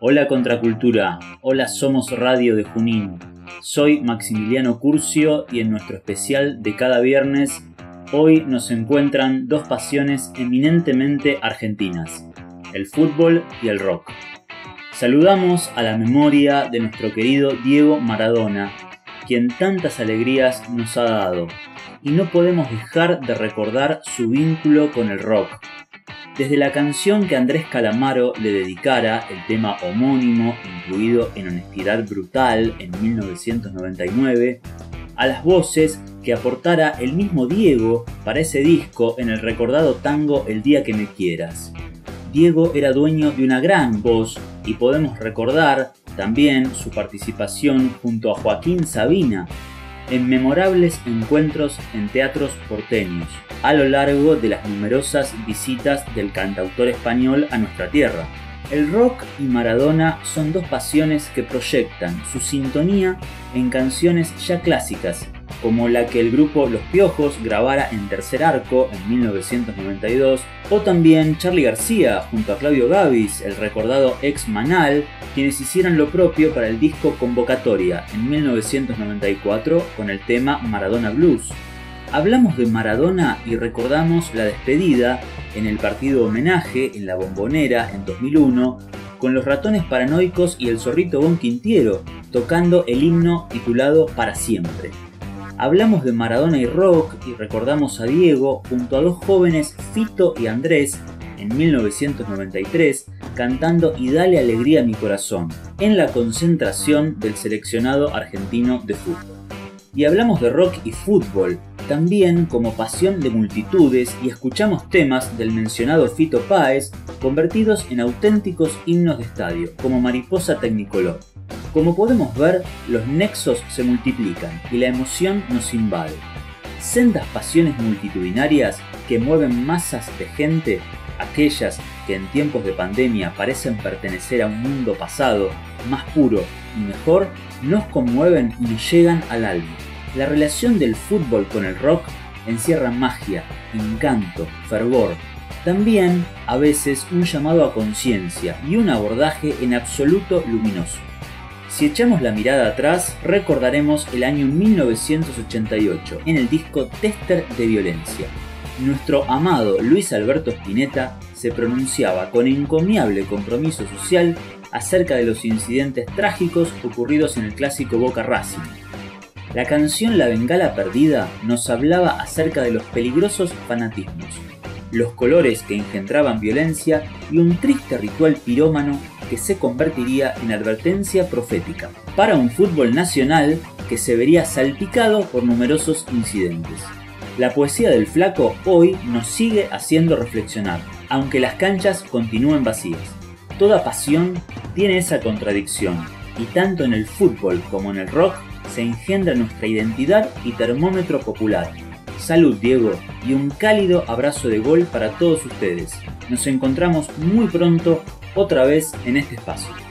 Hola Contracultura, hola Somos Radio de Junín. Soy Maximiliano Curcio y en nuestro especial de cada viernes, hoy nos encuentran dos pasiones eminentemente argentinas, el fútbol y el rock. Saludamos a la memoria de nuestro querido Diego Maradona, quien tantas alegrías nos ha dado, y no podemos dejar de recordar su vínculo con el rock, desde la canción que Andrés Calamaro le dedicara, el tema homónimo incluido en Honestidad Brutal en 1999, a las voces que aportara el mismo Diego para ese disco en el recordado tango El día que me quieras. Diego era dueño de una gran voz y podemos recordar también su participación junto a Joaquín Sabina en memorables encuentros en teatros porteños a lo largo de las numerosas visitas del cantautor español a nuestra tierra. El rock y Maradona son dos pasiones que proyectan su sintonía en canciones ya clásicas, como la que el grupo Los Piojos grabara en Tercer Arco en 1992, o también Charlie García junto a Claudio Gavis, el recordado ex Manal, quienes hicieron lo propio para el disco Convocatoria en 1994 con el tema Maradona Blues. Hablamos de Maradona y recordamos la despedida en el partido homenaje en la Bombonera en 2001 con los ratones paranoicos y el zorrito Bon Quintiero tocando el himno titulado Para siempre. Hablamos de Maradona y rock y recordamos a Diego junto a dos jóvenes Fito y Andrés en 1993 cantando Y dale alegría a mi corazón en la concentración del seleccionado argentino de fútbol. Y hablamos de rock y fútbol, también como pasión de multitudes y escuchamos temas del mencionado Fito Páez convertidos en auténticos himnos de estadio, como Mariposa Technicolor. Como podemos ver, los nexos se multiplican y la emoción nos invade. Sendas pasiones multitudinarias que mueven masas de gente, aquellas que en tiempos de pandemia parecen pertenecer a un mundo pasado, más puro y mejor, nos conmueven y llegan al alma. La relación del fútbol con el rock encierra magia, encanto, fervor, también a veces un llamado a conciencia y un abordaje en absoluto luminoso. Si echamos la mirada atrás, recordaremos el año 1988 en el disco Tester de Violencia. Nuestro amado Luis Alberto Spinetta se pronunciaba con encomiable compromiso social acerca de los incidentes trágicos ocurridos en el clásico Boca Racing la canción La Bengala Perdida nos hablaba acerca de los peligrosos fanatismos, los colores que engendraban violencia y un triste ritual pirómano que se convertiría en advertencia profética para un fútbol nacional que se vería salpicado por numerosos incidentes. La poesía del flaco hoy nos sigue haciendo reflexionar, aunque las canchas continúen vacías. Toda pasión tiene esa contradicción, y tanto en el fútbol como en el rock se engendra nuestra identidad y termómetro popular. Salud Diego y un cálido abrazo de gol para todos ustedes. Nos encontramos muy pronto otra vez en este espacio.